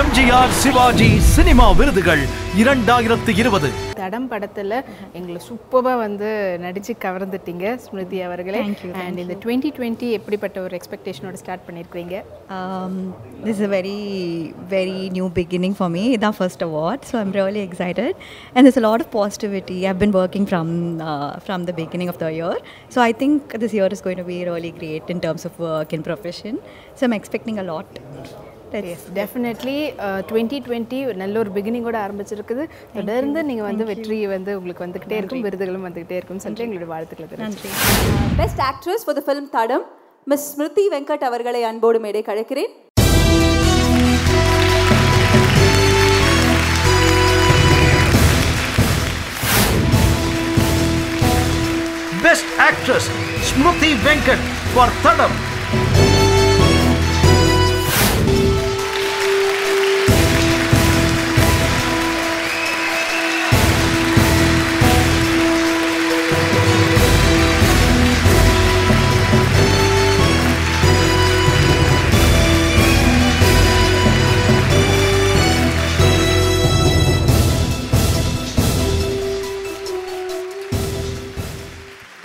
MGR Sivaji cinema விருதுகள் இரண்டாயிரத்து இருபது தடம் படத்தில் எங்களை சூப்பராக வந்து நடித்து கவர்ந்துட்டீங்க ஸ்மிருதி அவர்களே அண்ட் இந்த டுவெண்ட்டி டுவெண்ட்டி எப்படிப்பட்ட ஒரு எக்ஸ்பெக்டேஷனோட ஸ்டார்ட் பண்ணியிருக்கிறீங்க Um, this is a very, very new beginning for me. It's our first award, so I'm really excited. And there's a lot of positivity. I've been working from uh, from the beginning of the year, so I think this year is going to be really great in terms of work and profession. Let's- definitely twenty twenty நல்ல ஒரு பிகினிங்கோட ஆரம்பிச்சிருக்குது. தொடர்ந்து நீங்கள் வந்து வெற்றி வந்து உங்களுக்கு வந்துக்கிட்டே இருக்கும் விருதுகளும் வந்துக்கிட்டே இருக்கும்னு சொல்லிட்டு எங்களுடைய வாழ்த்துக்களை. நன்றி. Best actress for the film Thadam miss Smruthi Venkat அவர்களை அன்போடு மேடை கழைக்கிறேன். Best actress Smruthi Venkat for Thadam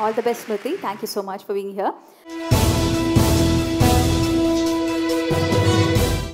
All the best, Smriti. Thank you so much for being here.